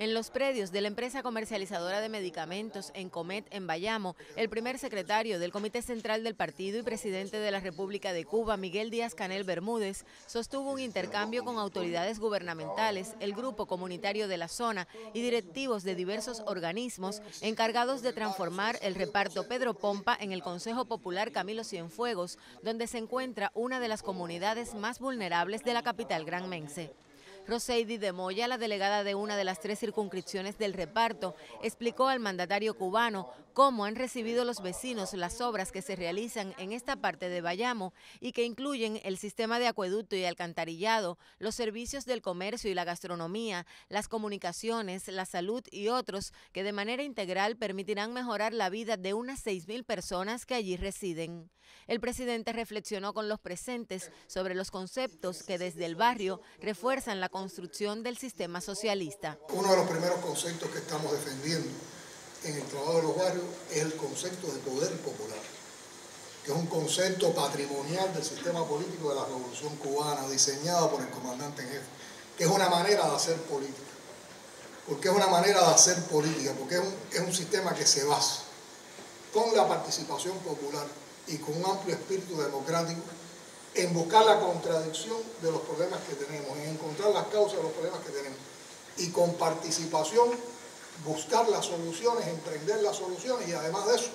En los predios de la empresa comercializadora de medicamentos en Comet, en Bayamo, el primer secretario del Comité Central del Partido y presidente de la República de Cuba, Miguel Díaz Canel Bermúdez, sostuvo un intercambio con autoridades gubernamentales, el grupo comunitario de la zona y directivos de diversos organismos encargados de transformar el reparto Pedro Pompa en el Consejo Popular Camilo Cienfuegos, donde se encuentra una de las comunidades más vulnerables de la capital granmense. Roseidi de Moya, la delegada de una de las tres circunscripciones del reparto, explicó al mandatario cubano cómo han recibido los vecinos las obras que se realizan en esta parte de Bayamo y que incluyen el sistema de acueducto y alcantarillado, los servicios del comercio y la gastronomía, las comunicaciones, la salud y otros que de manera integral permitirán mejorar la vida de unas 6.000 personas que allí residen. El presidente reflexionó con los presentes sobre los conceptos que desde el barrio refuerzan la construcción del sistema socialista. Uno de los primeros conceptos que estamos defendiendo en el trabajo de los barrios es el concepto de poder popular, que es un concepto patrimonial del sistema político de la Revolución Cubana, diseñado por el comandante en jefe, que es una manera de hacer política. porque es una manera de hacer política? Porque es un, es un sistema que se basa con la participación popular y con un amplio espíritu democrático en buscar la contradicción de los problemas que tenemos, en encontrar las causas de los problemas que tenemos. Y con participación buscar las soluciones, emprender las soluciones y además de eso,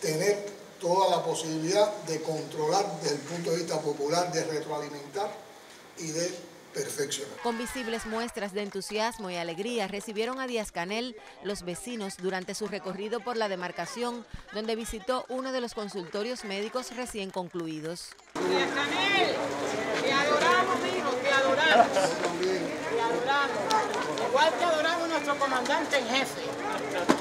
tener toda la posibilidad de controlar desde el punto de vista popular, de retroalimentar y de con visibles muestras de entusiasmo y alegría recibieron a Díaz Canel los vecinos durante su recorrido por la demarcación, donde visitó uno de los consultorios médicos recién concluidos. Díaz Canel, te adoramos, hijo, te adoramos. Te adoramos. Igual te adoramos a nuestro comandante en jefe,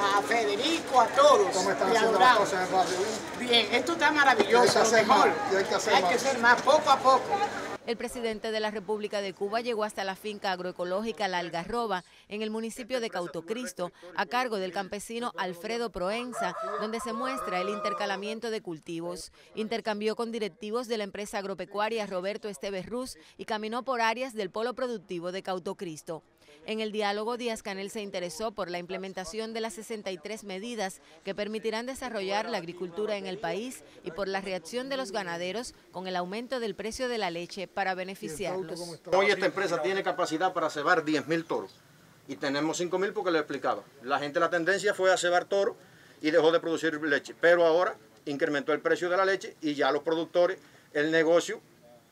a Federico, a todos. ¿Cómo están haciendo las cosas en el barrio? Bien, esto está maravilloso. Hay que hacer mejor. Hay que hacer hay que hacer más, poco a poco. El presidente de la República de Cuba llegó hasta la finca agroecológica La Algarroba, en el municipio de Cautocristo, a cargo del campesino Alfredo Proenza, donde se muestra el intercalamiento de cultivos. Intercambió con directivos de la empresa agropecuaria Roberto Esteves Ruz y caminó por áreas del polo productivo de Cautocristo. En el diálogo, Díaz Canel se interesó por la implementación de las 63 medidas que permitirán desarrollar la agricultura en el país y por la reacción de los ganaderos con el aumento del precio de la leche para beneficiarlos. Hoy esta empresa tiene capacidad para cebar 10 mil toros y tenemos 5 mil porque lo he explicado. La gente, la tendencia fue a cebar toro y dejó de producir leche, pero ahora incrementó el precio de la leche y ya los productores, el negocio,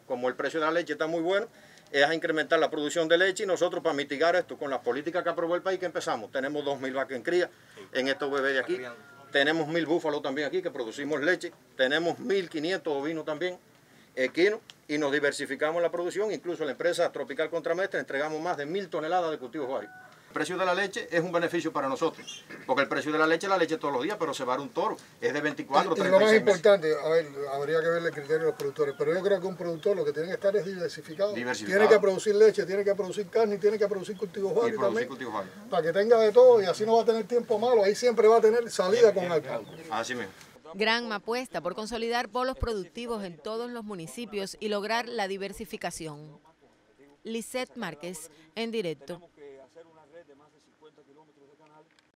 como el precio de la leche está muy bueno, es a incrementar la producción de leche y nosotros para mitigar esto con las políticas que aprobó el país que empezamos. Tenemos 2.000 vacas en cría en estos bebés de aquí. Tenemos 1.000 búfalos también aquí que producimos leche. Tenemos 1.500 ovinos también equinos y nos diversificamos la producción. Incluso la empresa Tropical Contramestre entregamos más de 1.000 toneladas de cultivos varios precio de la leche es un beneficio para nosotros. Porque el precio de la leche es la leche todos los días, pero se va a un toro. Es de 24, y, 36 lo más importante, a ver, habría que ver el criterio de los productores, pero yo creo que un productor lo que tiene que estar es diversificado. Tiene que producir leche, tiene que producir carne y tiene que producir cultivos varios también. Para que tenga de todo y así no va a tener tiempo malo. Ahí siempre va a tener salida con algo. Así mismo. Gran apuesta por consolidar polos productivos en todos los municipios y lograr la diversificación. Lisette Márquez, en directo.